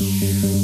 Música